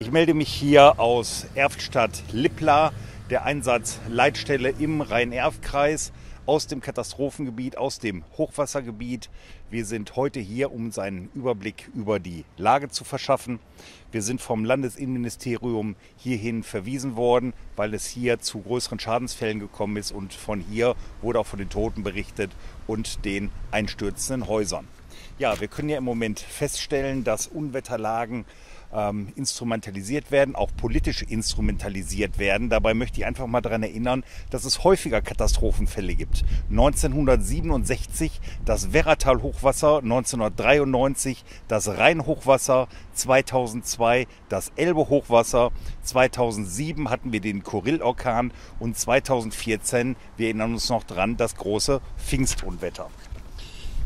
Ich melde mich hier aus Erftstadt-Lippla, der Einsatzleitstelle im Rhein-Erft-Kreis, aus dem Katastrophengebiet, aus dem Hochwassergebiet. Wir sind heute hier, um uns einen Überblick über die Lage zu verschaffen. Wir sind vom Landesinnenministerium hierhin verwiesen worden, weil es hier zu größeren Schadensfällen gekommen ist und von hier wurde auch von den Toten berichtet und den einstürzenden Häusern. Ja, wir können ja im Moment feststellen, dass Unwetterlagen ähm, instrumentalisiert werden, auch politisch instrumentalisiert werden. Dabei möchte ich einfach mal daran erinnern, dass es häufiger Katastrophenfälle gibt. 1967 das Werratal-Hochwasser, 1993 das Rhein-Hochwasser, 2002 das Elbe-Hochwasser, 2007 hatten wir den Kurill-Orkan und 2014, wir erinnern uns noch dran, das große Pfingstunwetter.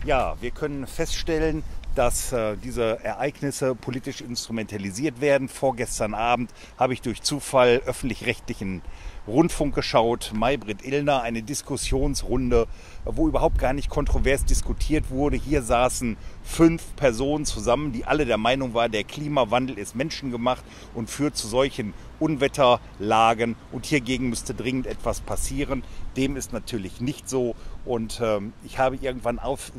Ja, wir können feststellen, dass äh, diese Ereignisse politisch instrumentalisiert werden. Vorgestern Abend habe ich durch Zufall öffentlich-rechtlichen Rundfunk geschaut, Maybrit Illner, eine Diskussionsrunde, wo überhaupt gar nicht kontrovers diskutiert wurde. Hier saßen fünf Personen zusammen, die alle der Meinung waren, der Klimawandel ist menschengemacht und führt zu solchen Unwetterlagen und hiergegen müsste dringend etwas passieren. Dem ist natürlich nicht so und ähm, ich habe irgendwann auf,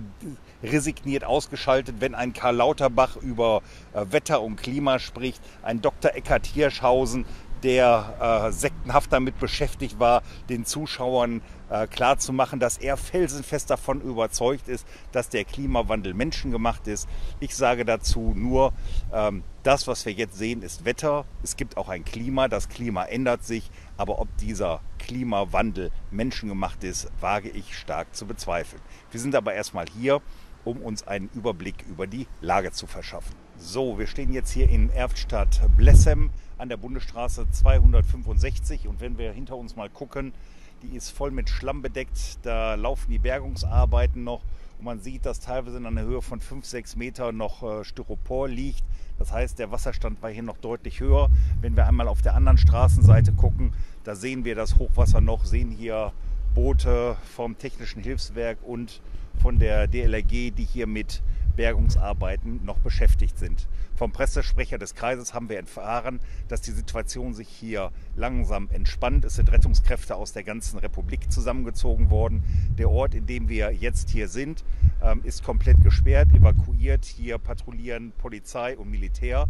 resigniert ausgeschaltet, wenn ein Karl Lauterbach über äh, Wetter und Klima spricht, ein Dr. Eckhard Hirschhausen, der äh, sektenhaft damit beschäftigt war, den Zuschauern äh, klarzumachen, dass er felsenfest davon überzeugt ist, dass der Klimawandel menschengemacht ist. Ich sage dazu nur, ähm, das, was wir jetzt sehen, ist Wetter. Es gibt auch ein Klima, das Klima ändert sich, aber ob dieser Klimawandel menschengemacht ist, wage ich stark zu bezweifeln. Wir sind aber erstmal hier, um uns einen Überblick über die Lage zu verschaffen. So, wir stehen jetzt hier in Erftstadt-Blessem an der Bundesstraße 265 und wenn wir hinter uns mal gucken, die ist voll mit Schlamm bedeckt, da laufen die Bergungsarbeiten noch und man sieht, dass teilweise in einer Höhe von 5, 6 Meter noch äh, Styropor liegt. Das heißt, der Wasserstand war hier noch deutlich höher. Wenn wir einmal auf der anderen Straßenseite gucken, da sehen wir das Hochwasser noch, sehen hier Boote vom Technischen Hilfswerk und von der DLRG, die hier mit Bergungsarbeiten noch beschäftigt sind. Vom Pressesprecher des Kreises haben wir erfahren, dass die Situation sich hier langsam entspannt. Es sind Rettungskräfte aus der ganzen Republik zusammengezogen worden. Der Ort, in dem wir jetzt hier sind, ähm, ist komplett gesperrt, evakuiert. Hier patrouillieren Polizei und Militär.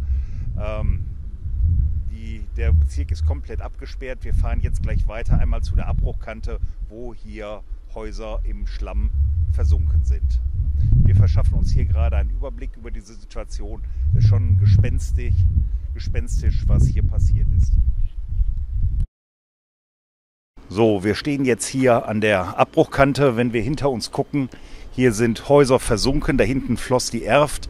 Die, der Bezirk ist komplett abgesperrt. Wir fahren jetzt gleich weiter einmal zu der Abbruchkante, wo hier Häuser im Schlamm versunken sind. Wir verschaffen uns hier gerade einen Überblick über diese Situation. Es ist schon gespenstisch, gespenstisch, was hier passiert ist. So, wir stehen jetzt hier an der Abbruchkante. Wenn wir hinter uns gucken, hier sind Häuser versunken. Da hinten floss die Erft.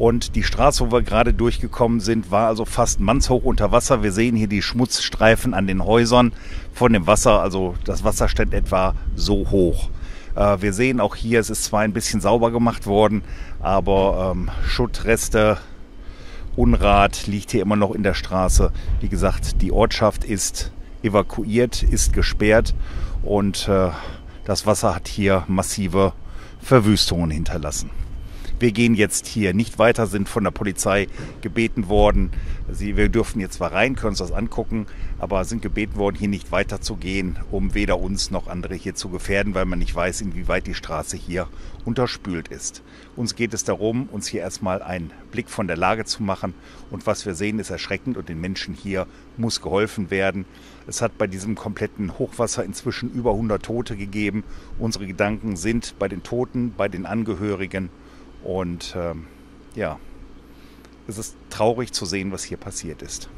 Und die Straße, wo wir gerade durchgekommen sind, war also fast mannshoch unter Wasser. Wir sehen hier die Schmutzstreifen an den Häusern von dem Wasser. Also das Wasser stand etwa so hoch. Äh, wir sehen auch hier, es ist zwar ein bisschen sauber gemacht worden, aber ähm, Schuttreste, Unrat liegt hier immer noch in der Straße. Wie gesagt, die Ortschaft ist evakuiert, ist gesperrt und äh, das Wasser hat hier massive Verwüstungen hinterlassen. Wir gehen jetzt hier nicht weiter, sind von der Polizei gebeten worden. Sie, wir dürfen jetzt zwar rein, können uns das angucken, aber sind gebeten worden, hier nicht weiter zu gehen, um weder uns noch andere hier zu gefährden, weil man nicht weiß, inwieweit die Straße hier unterspült ist. Uns geht es darum, uns hier erstmal einen Blick von der Lage zu machen. Und was wir sehen, ist erschreckend und den Menschen hier muss geholfen werden. Es hat bei diesem kompletten Hochwasser inzwischen über 100 Tote gegeben. Unsere Gedanken sind bei den Toten, bei den Angehörigen und ähm, ja, es ist traurig zu sehen, was hier passiert ist.